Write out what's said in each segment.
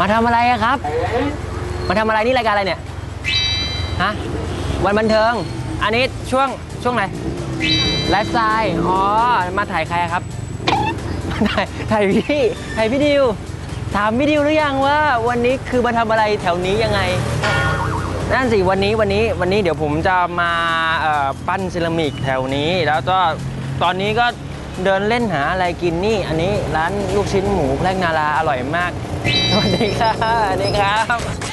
มาทำอะไรอะครับ มาทำอะไรนี่รายการอะไรเนี่ย ฮะ วันบันเทิง อันนี้ช่วงช่วงไหนไลฟ์สไตล์ อ๋อ มาถ่ายใครอะครับ ถ่ายถ่ายพี่ ถ่ายพี่ดิว ถามพี่ดิวหรือยังว่า วันนี้คือมาทำอะไรแถวนี้ยังไง นั่นสิวันนี้วันนี้วันนี้เดี๋ยวผมจะมาเอ่อปั้นเซรามิกแถวนี้ แล้วก็ตอนนี้ก็เดินเล่นหาอะไรกินนี่ อันนี้ร้านลูกชิ้นหมูแพรกนาราอร่อยมาก วัสดีครับสวัสดีครับ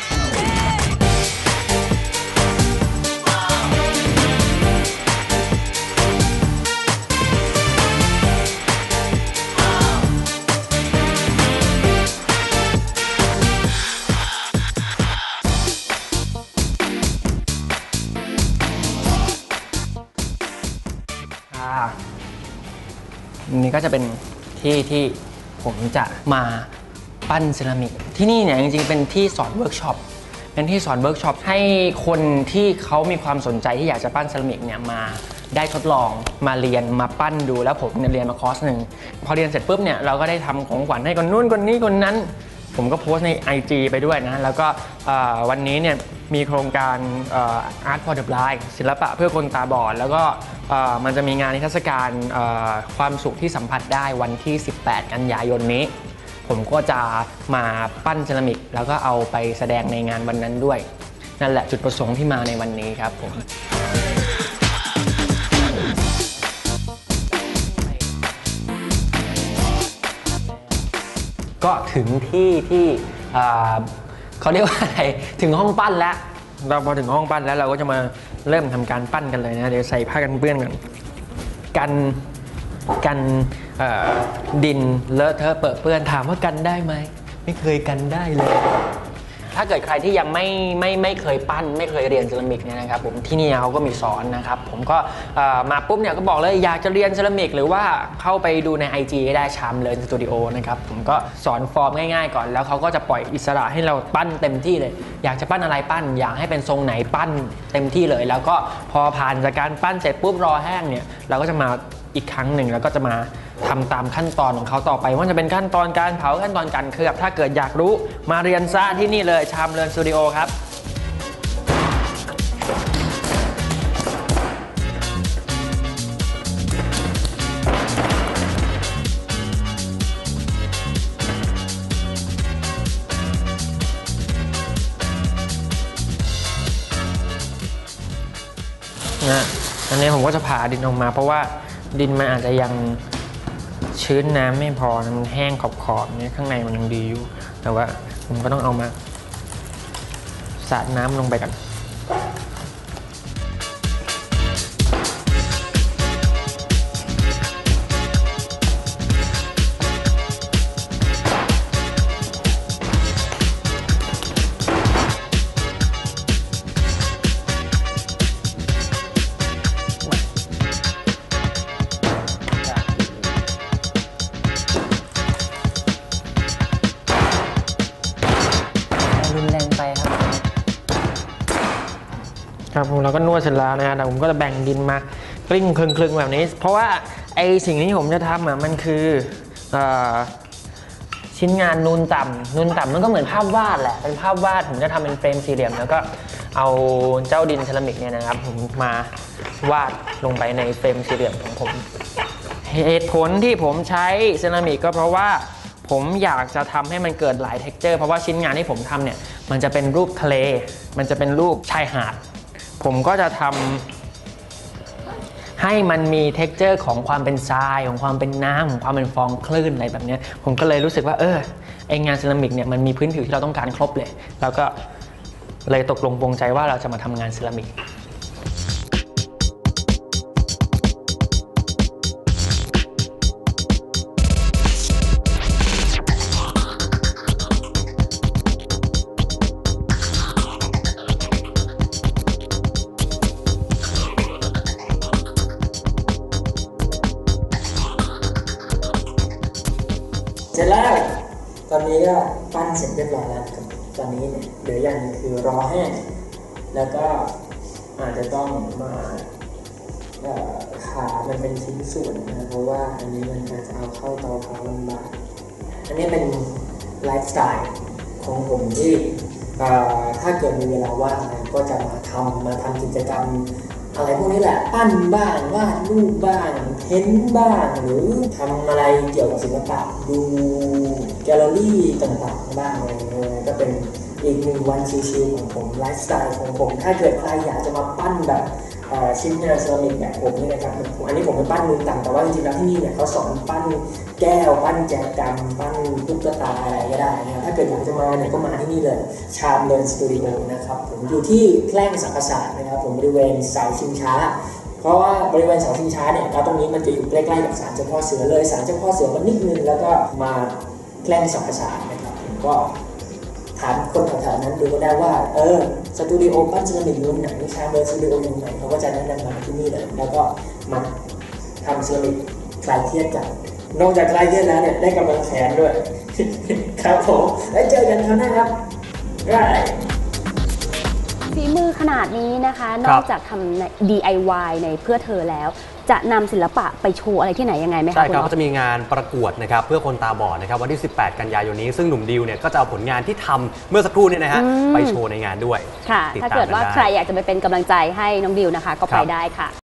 นี้ก็จะเป็นที่ที่ผมจะมา ปั้นเซรามิก ที่นี่เนี่ยจริงๆ เป็นที่สอนเวิร์กช็อป เป็นที่สอนเวิร์กช็อปให้คนที่เขามีความสนใจที่อยากจะปั้นเซรามิกเนี่ยมาได้ทดลองมาเรียนมาปั้นดูแล้วผมเนี่ยเรียนมาคอร์สหนึ่งพอเรียนเสร็จปุ๊บเนี่ยเราก็ได้ทำของขวัญให้คนนู้นคนนี้คนนั้น ผมก็โพสต์ใน IG ไปด้วยนะ แล้วก็เอ่อวันนี้เนี่ยมีโครงการเอ่อ Art for the Blind ศิลปะเพื่อคนตาบอด แล้วก็เอ่อมันจะมีงานนิทรรศการเอ่อความสุขที่สัมผัสได้วันที่ 18 กันยายนนี้ ผมก็จะมาปั้นเซรามิก แล้วก็เอาไปแสดงในงานวันนั้นด้วย นั่นแหละจุดประสงค์ที่มาในวันนี้ครับผมก็ถึงที่ที่เขาเรียกว่าอะไรถึงห้องปั้นแล้ว เราพอถึงห้องปั้นแล้วเราก็จะมาเริ่มทำการปั้นกันเลยนะ เดี๋ยวใส่ผ้ากันเปื้อนก่อนกัน กันดินเลอะเทอะเปื้อนเปื้อนถามว่ากันได้ไหมไม่เคยกันได้เลย ถ้าเกิดใครที่ยังไม่ไม่ไม่เคยปั้น ไม่เคยเรียนเซรามิกเนี่ยนะครับผมที่นี่เขาก็มีสอนนะครับ ผมก็มาปุ๊บเนี่ยก็บอกเลยอยากจะเรียนเซรามิกหรือว่าเข้าไปดูใน IG ก็ได้ชามเลนสตูดิโอนะครับผมก็สอนฟอร์มง่ายๆก่อน แล้วเขาก็จะปล่อยอิสระให้เราปั้นเต็มที่เลย อยากจะปั้นอะไรปั้น อยากให้เป็นทรงไหนปั้นเต็มที่เลย แล้วก็พอผ่านจากการปั้นเสร็จปุ๊บรอแห้งเนี่ยเราก็จะมา อีกครั้งหนึ่งแล้วก็จะมาทำตามขั้นตอนของเขาต่อไป ว่าจะเป็นขั้นตอนการเผาขั้นตอนการเคลือบถ้าเกิดอยากรู้มาเรียนซะที่นี่เลยชามเรือนสตูดิโอครับนะอันนี้ผมก็จะผ่าดินออกมาเพราะว่า ดินมันอาจจะยังชื้นน้ำไม่พอนะมันแห้งขอบๆเนี่ยข้างในมันยังดีอยู่ แต่ว่าผมก็ต้องเอามาสาดน้ำลงไปกัน ครับผมเราก็นวดเสร็จแล้วนะฮะแต่ผมก็จะแบ่งดินมากลิ้งคลึงๆแบบนี้ เพราะว่าไอ้สิ่งที่ผมจะทำอะมันคือเออชิ้นงานนูนต่ำนูนต่ำมันก็เหมือนภาพวาดแหละ เป็นภาพวาดผมจะทำเป็นเฟรมสี่เหลี่ยม แล้วก็เอาเจ้าดินเซรามิกเนี่ยนะครับ ผมมาวาดลงไปในเฟรมสี่เหลี่ยมของผม เหตุผลที่ผมใช้เซรามิกก็เพราะว่าผมอยากจะทำให้มันเกิดหลาย texture เพราะว่าชิ้นงานที่ผมทำเนี่ย มันจะเป็นรูปทะเล มันจะเป็นรูปชายหาด ผมก็จะทำให้มันมี texture ของความเป็นทรายของความเป็นน้ำของความเป็นฟองคลื่นอะไรแบบนี้ผมก็เลยรู้สึกว่าเออไอ้งานเซรามิกเนี่ยมันมีพื้นผิวที่เราต้องการครบเลย แล้วก็เลยตกลงปลงใจว่าเราจะมาทำงานเซรามิก ร็จแล้ว ตอนนี้ก็ปั้นเสร็จเรียบร้อยแล้วครับตอนนี้เนี่ยเหลืออย่างนึงคือรอแห้งแล้วก็อาจจะต้องมาขามันเป็นชิ้นส่วนนะเพราะว่าอันนี้มันจะเอาเข้าเตาเผาลำบากอันนี้เป็นไลฟ์สไตล์ของผมที่ถ้าเกิดมีเวลาว่างก็จะมาทำมาทำกิจกรรม อะไรพวกนี้แหละปั้นบ้างวาดรูปบ้างเพ้นบ้างหรือทำอะไรเกี่ยวกับศิลปะดูแกลเลอรี่ต่างๆบ้างอะไรก็เป็นอีกหนึ่งวันชิลๆของผมไลฟ์สไตล์ของผม ถ้าเกิดใครอยากจะมาปั้นแบบ ชิ้นงานเซรามิกแบบผมนี่นะครับผมอันนี้ผมเป็นปั้นมือต่างแต่ว่าจริงๆแล้วที่นี่เนี่ยเขาสอนปั้นแก้ว ปั้นแจกันปั้นตุ๊กตาอะไรก็ได้นะครับถ้าเกิดอยากจะมาเนี่ยก็มาที่นี่เลยชามเลินสตูดิโอนะครับผมอยู่ที่แพร่งสังกษานะครับผมบริเวณเสาชิงช้า เพราะว่าบริเวณเสาชิงช้าเนี่ยแล้วตรงนี้มันจะอยู่ใกล้ๆกับศาลเจ้าพ่อเสือเลยศาลเจ้าพ่อเสือมานิดนึงแล้วก็มาแพร่งสังกษานะครับผมก็ ถามคนแถวๆนั้นดูก็ได้ว่า เออสตูดิโอปั้นเซรามิกอยู่ตรงไหน Charm Learn Studio อยู่ตรงไหนเขาก็จะแนะนำมาที่นี่เลยแล้วก็มาทำเซรามิกคลายเครียดกันนอกจากคลายเครียดแล้วเนี่ยได้กำลังแขนด้วย ครับผมแล้วเจอกันคราวหน้าครับได้ ฝีมือขนาดนี้นะคะนครัอบกจากทำใน DIY ในเพื่อเธอแล้ว จะนำศิลปะไปโชว์อะไรที่ไหนยังไงไหมคะใช่ครับณอ๊อฟก็จะมีงานประกวดนะครับเพื่อคนตาบอดนะครับวันที่ 18 กันยายนนี้ซึ่งหนุ่มดิวเนี่ยก็จะเอาผลงานที่ทำเมื่อสักครู่เนี่ยนะฮะอืม ไปโชว์ในงานด้วยค่ะ ติดถ้าตามเกิดว่ากันได้ใครอยากจะไปเป็นกำลังใจให้น้องดิวนะคะ ก็ครัไปบได้ค่ะ